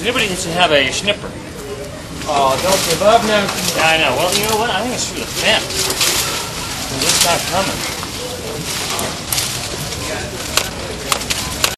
Anybody to have a snipper. Oh, uh, don't give up now. I know. Well, you know what? I think it's through the fence. It's not coming.